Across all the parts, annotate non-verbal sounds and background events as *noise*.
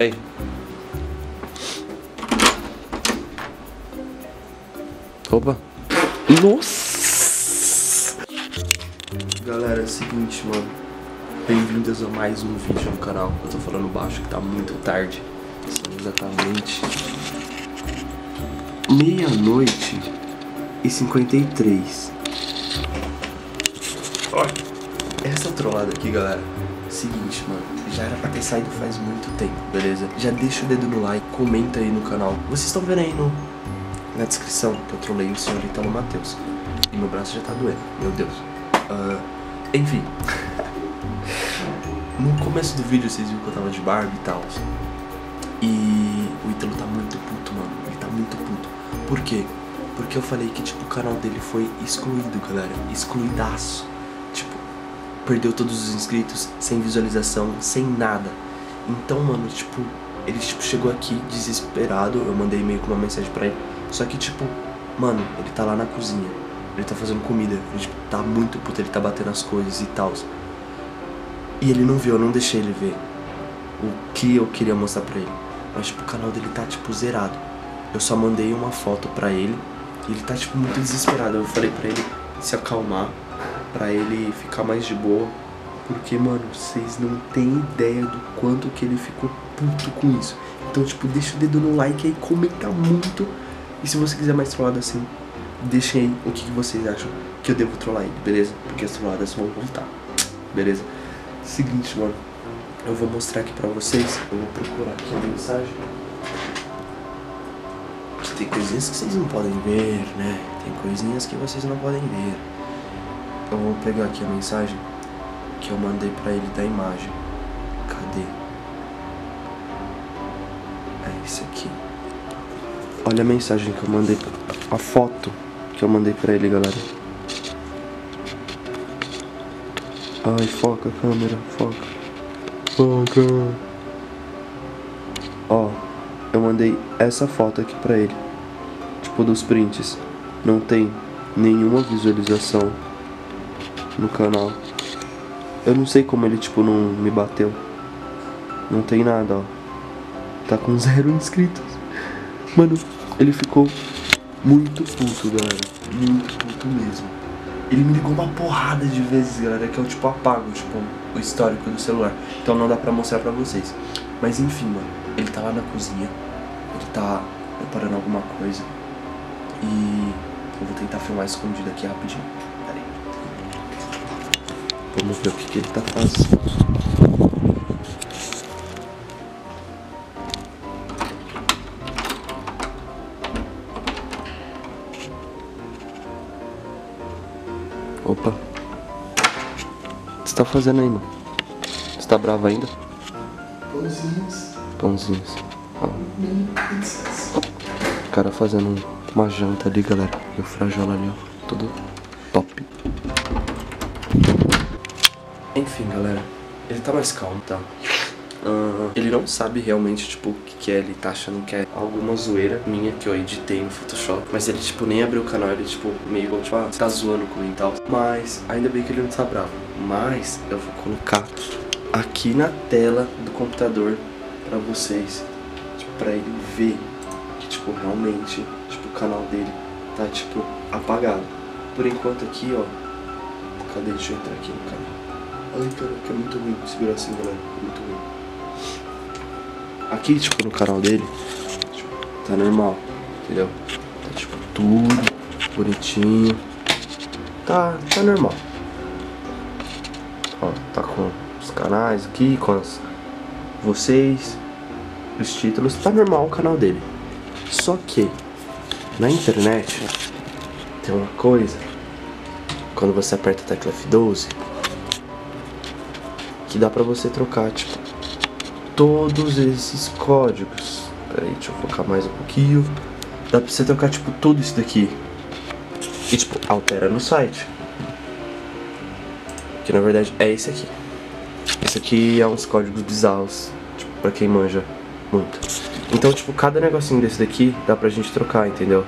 Ei. Opa. Nossa! Galera, é o seguinte, mano. Bem-vindas a mais um vídeo no canal. Eu tô falando baixo que tá muito tarde. São exatamente meia-noite e 53. Trollada aqui, galera. Seguinte, mano, já era pra ter saído faz muito tempo, beleza? Já deixa o dedo no like, comenta aí no canal. Vocês estão vendo aí no, na descrição que eu trolei o senhor Italo Matheus. E meu braço já tá doendo, meu Deus. Uh, enfim. *laughs* no começo do vídeo vocês viram que eu tava de Barbie e tal. E o Ítalo tá muito puto, mano. Ele tá muito puto. Por quê? Porque eu falei que, tipo, o canal dele foi excluído, galera. Excluidaço. Perdeu todos os inscritos, sem visualização, sem nada. Então, mano, tipo, ele tipo, chegou aqui desesperado. Eu mandei e-mail com uma mensagem pra ele. Só que, tipo, mano, ele tá lá na cozinha. Ele tá fazendo comida. Ele tipo, tá muito puto, ele tá batendo as coisas e tal. E ele não viu, eu não deixei ele ver o que eu queria mostrar pra ele. Mas, tipo, o canal dele tá, tipo, zerado. Eu só mandei uma foto pra ele. E ele tá, tipo, muito desesperado. Eu falei pra ele se acalmar. Pra ele ficar mais de boa. Porque, mano, vocês não têm ideia do quanto que ele ficou puto com isso. Então, tipo, deixa o dedo no like aí, comenta muito. E se você quiser mais trollada assim, deixem aí o que, que vocês acham que eu devo trollar ele, beleza? Porque as trolladas vão voltar, beleza? Seguinte, mano. Eu vou mostrar aqui pra vocês. Eu vou procurar aqui a mensagem. Tem coisinhas que vocês não podem ver, né? Tem coisinhas que vocês não podem ver. Eu vou pegar aqui a mensagem que eu mandei pra ele da imagem. Cadê? É esse aqui. Olha a mensagem que eu mandei. A foto que eu mandei pra ele, galera. Ai, foca câmera, foca. Foca. Ó, eu mandei essa foto aqui pra ele. Tipo, dos prints. Não tem nenhuma visualização no canal. Eu não sei como ele, tipo, não me bateu. Não tem nada, ó. Tá com zero inscritos. Mano, ele ficou muito puto, galera. Muito puto mesmo. Ele me ligou uma porrada de vezes, galera, que eu, tipo, apago, tipo, o histórico do celular. Então não dá pra mostrar pra vocês. Mas enfim, mano, ele tá lá na cozinha. Ele tá preparando alguma coisa. E eu vou tentar filmar escondido aqui rapidinho. Vamos ver o que, que ele tá fazendo. Opa. O que você tá fazendo aí, mano? Você tá bravo ainda? Pãozinhos. Pãozinhos. O cara fazendo um- uma janta ali, galera. E o frajola ali, ó. Tudo top. Enfim, galera. Ele tá mais calmo, tá? Ah, ele não sabe realmente, tipo, o que, que é. Ele tá achando que é alguma zoeira minha que eu editei no Photoshop. Mas ele, tipo, nem abriu o canal. Ele, tipo, meio, tipo, ah, tá zoando comigo e tal. Mas, ainda bem que ele não tá bravo. Mas, eu vou colocar aqui na tela do computador pra vocês. Tipo, pra ele ver que, tipo, realmente, tipo, o canal dele tá, tipo, apagado. Por enquanto aqui, ó. Cadê? Deixa eu entrar aqui no canal. Que é muito ruim segurar assim, galera. É muito ruim. Aqui, tipo, no canal dele, tipo, tá normal, entendeu? Tá, tipo, tudo bonitinho. Tá, tá normal. Ó, tá com os canais aqui, com as vocês, os títulos. Tá normal o canal dele. Só que, na internet, tem uma coisa. Quando você aperta a tecla F12, que dá pra você trocar, tipo, todos esses códigos. Peraí, deixa eu focar mais um pouquinho. Dá pra você trocar, tipo, tudo isso daqui. E, tipo, altera no site. Que na verdade é esse aqui. Esse aqui é uns códigos bizarros, tipo, pra quem manja muito. Então, tipo, cada negocinho desse daqui dá pra gente trocar, entendeu?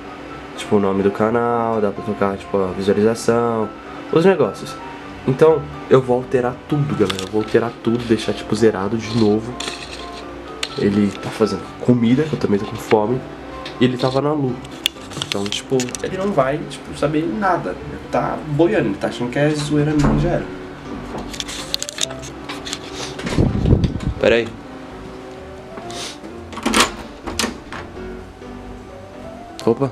Tipo, o nome do canal, dá pra trocar, tipo, a visualização, os negócios. Então, eu vou alterar tudo, galera. Eu vou alterar tudo, deixar tipo zerado de novo. Ele tá fazendo comida, eu também tô com fome. E ele tava na lua. Então, tipo, ele não vai, tipo, saber nada. Ele tá boiando, ele tá achando que é zoeira minha, já era. Pera aí. Opa.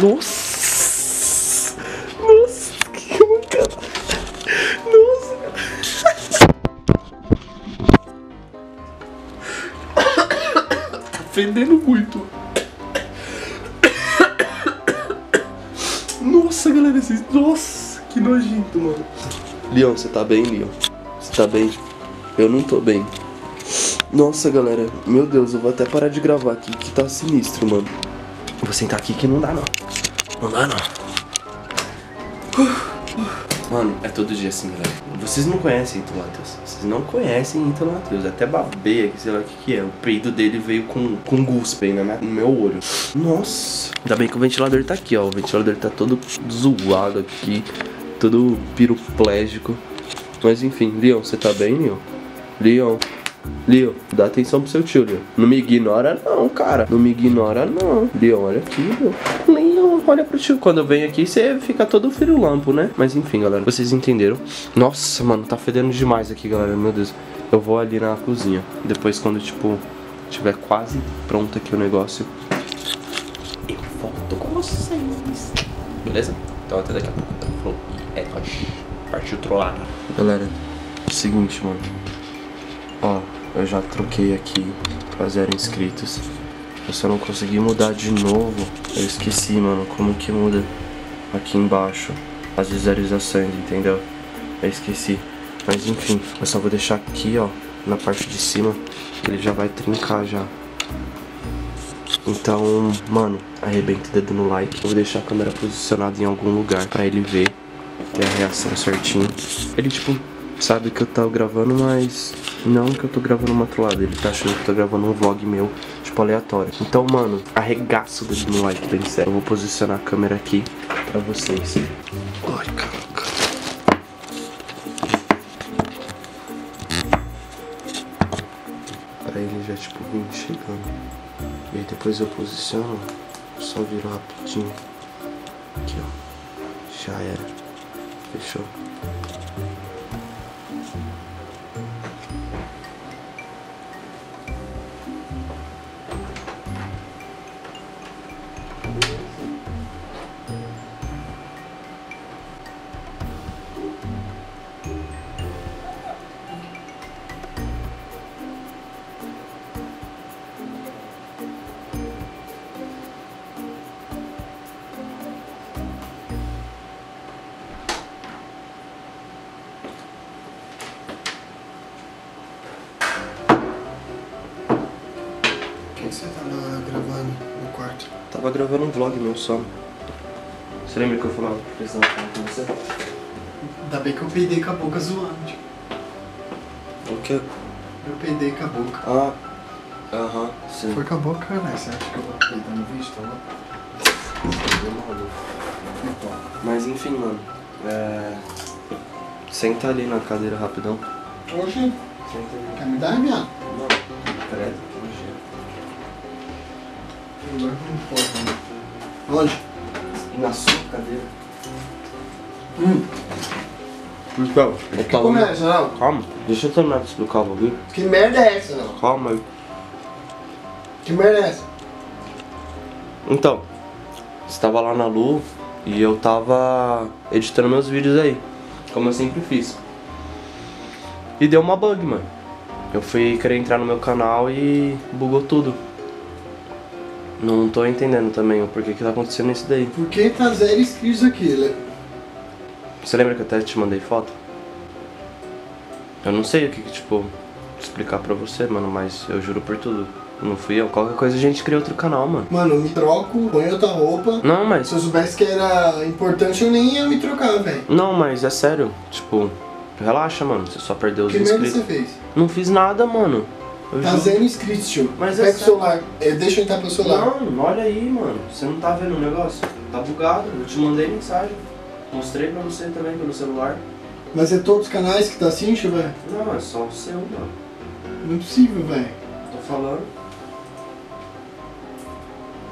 Nossa! Fedendo muito. Nossa, galera, vocês... Nossa, que nojento, mano. Leon, você tá bem, Leon? Você tá bem? Eu não tô bem. Nossa, galera, meu Deus, eu vou até parar de gravar aqui, que tá sinistro, mano. Vou sentar aqui que não dá, não. Não dá, não. Mano, é todo dia assim, galera. Vocês não conhecem Ito Matheus. Vocês não conhecem Ito Matheus. Até babei aqui, sei lá o que que é. O peido dele veio com, com guspe aí na minha- no meu olho. Nossa. Ainda bem que o ventilador tá aqui, ó. O ventilador tá todo zoado aqui. Todo piruplégico. Mas enfim, Leon, você tá bem, Leon? Leon. Leon, dá atenção pro seu tio, Leon. Não me ignora não, cara. Não me ignora não. Leon, olha aqui, Leon. Olha pro tio. Quando eu venho aqui, você fica todo firulampo, né? Mas enfim, galera. Vocês entenderam? Nossa, mano, tá fedendo demais aqui, galera. Meu Deus. Eu vou ali na cozinha. Depois, quando, tipo, tiver quase pronto aqui o negócio, eu volto com vocês. Beleza? Então até daqui a pouco. Tá? Falou. É nóis. Partiu trollar. Galera, seguinte, mano. Ó, eu já troquei aqui pra zero inscritos. Eu só não consegui mudar de novo. Eu esqueci, mano, como que muda aqui embaixo as visualizações, entendeu? Eu esqueci. Mas enfim, eu só vou deixar aqui, ó, na parte de cima. Ele já vai trincar já. Então, mano, arrebenta o dedo no like. Eu vou deixar a câmera posicionada em algum lugar pra ele ver ter a reação certinho. Ele, tipo, sabe que eu tô gravando, mas não que eu tô gravando uma trollada. Ele tá achando que eu tô gravando um vlog meu, tipo, aleatório. Então, mano, arregaça o dedo no like, bem sério. Eu vou posicionar a câmera aqui pra vocês. Ai, caraca. Pra ele já, tipo, vir chegando. E aí depois eu posiciono, só viro rapidinho. Aqui, ó. Já era. Fechou. Você lá gravando no quarto? Tava gravando um vlog meu só. Você lembra que eu falava que precisava falar com você? Ainda bem que eu peidei com a boca zoando. tipo. O quê? Eu peidei com a boca. Ah, aham, sim. Foi com a boca, né? Você acha que eu vou peidar no vídeo? Tá bom? Mas enfim, mano. É... Senta ali na cadeira rapidão. Oxi, Senta ali. quer me dar, viado? Não, credo, que nojento. Agora que não pode, né? Onde? Na sua cadeira? Hum. Então, eu tava... Começa, não. Calma, deixa eu terminar de explicar o bagulho. Que merda é essa, não? Calma aí. Que merda é essa? Então, você tava lá na Lu e eu tava editando meus vídeos aí, como eu sempre fiz. E deu uma bug, mano. Eu fui querer entrar no meu canal e bugou tudo. Não tô entendendo também o porquê que tá acontecendo isso daí. Por que tá zero inscritos aqui? Le- Você lembra que eu até te mandei foto? Eu não sei o que, que, tipo, explicar pra você, mano, mas eu juro por tudo. Não fui eu. Qualquer coisa a gente cria outro canal, mano. Mano, eu me troco, ponho outra roupa. Não, mas. Se eu soubesse que era importante, eu nem ia me trocar, velho. Não, mas é sério. Tipo, relaxa, mano. Você só perdeu os Que merda inscritos. você fez? Não fiz nada, mano. Eu Tá juro. zero inscritos, tio. Mas é Pega o sério. celular. É, deixa eu entrar pelo celular. Não, olha aí, mano. Você não tá vendo o negócio? Tá bugado. Eu te mandei mensagem. Mostrei pra você também pelo celular. Mas é todos os canais que tá assim, velho? Não, é só o seu, mano. Não é possível, velho. Tô falando.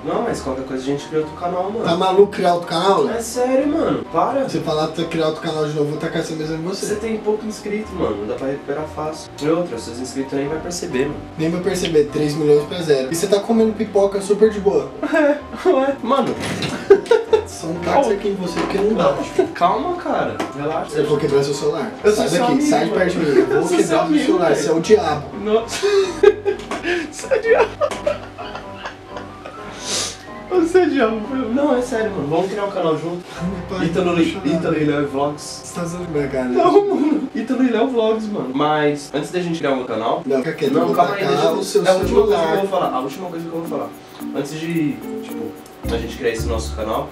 Não, mas qualquer coisa a gente cria outro canal, mano. Tá maluco criar outro canal, É sério, mano. Para. Você falar pra criar outro canal de novo, vou tacar essa mesa em Você você. tem pouco inscrito, mano. Não dá pra recuperar fácil. E outra, seus inscritos nem vai perceber, mano. Nem vai perceber, 3 milhões pra zero. E você tá comendo pipoca super de boa. *laughs* Ué, mano, *laughs* Só um táxi aqui em você porque não dá. calma, cara. Relaxa. Eu vou quebrar seu celular. Eu sou sai seu daqui, amigo, sai de perto de mim. *laughs* Eu Eu vou seu quebrar seu amigo, celular, velho. você é o diabo. Nossa. *laughs* Você é diabo. Você é diabo. Não, é sério, mano. Vamos criar um canal junto. Ítalo e e Léo Vlogs. Você tá zoando minha cara. Não, mano. Ítalo e Léo Vlogs, mano. Mas, antes da gente criar um canal... Não, fica quieto, eu Não, calma aí, deixa eu... o seu é a última coisa que eu celular. vou falar. A última coisa que eu vou falar. Antes de, tipo, a gente criar esse nosso canal,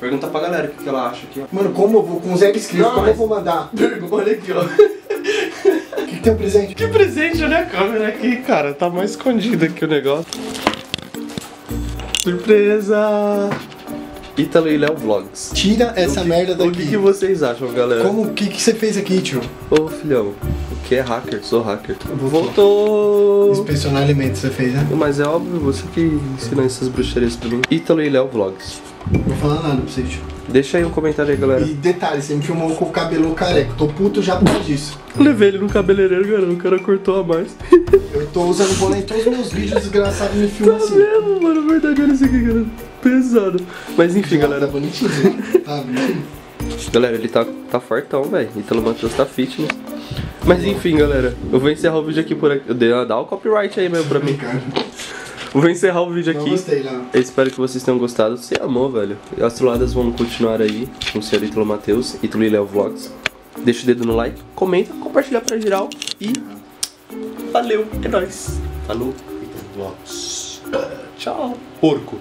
pergunta pra galera o que, que ela acha aqui, ó. Mano, como eu vou, com zero inscritos, Não, como eu mas- vou mandar? *laughs* Olha aqui, ó. O que, que tem um presente? Que presente, olha a câmera aqui, cara. Tá mais escondido aqui o negócio. Surpresa! Ítalo e Léo Vlogs. Tira essa O que- merda daqui. O que, que vocês acham, galera? Como, o que, que você fez aqui, tio? Ô, filhão, o que é hacker? Sou hacker. Voltou. Voltou! Inspecionar alimentos você fez, né? Mas é óbvio, você que ensina essas bruxarias pra mim. Ítalo e Léo Vlogs. Não vou falar nada pra você, tio. Deixa aí um comentário aí, galera. E detalhe, você me filmou com o cabelo careca. Tô puto já por causa disso. Levei ele no cabeleireiro, cara. O cara cortou a mais. Eu tô usando boné em todos os meus vídeos, desgraçado me filma Tá assim. vendo, mano? Verdade, olha isso aqui, cara. Pesado. Mas enfim, Tá galera. bonitinho, né? Tá bonitinho. Galera, ele tá, tá fortão, velho. Italo Matheus tá fitness. Mas enfim, galera. Eu vou encerrar o vídeo aqui por aqui. Dá o copyright aí mesmo pra mim. Cara, vou encerrar o vídeo não aqui. gostei, não. Eu espero que vocês tenham gostado. Você amou, velho. As trolladas vão continuar aí com o senhor Ítalo Matheus, Ítalo e Léo Vlogs. Deixa o dedo no like, comenta, compartilha pra geral e valeu, é nóis. Falou, Vlogs. Tchau, porco.